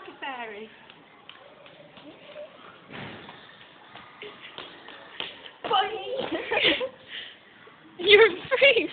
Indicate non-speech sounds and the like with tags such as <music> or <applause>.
huckleberry. Bye. <laughs> You're free.